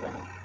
company.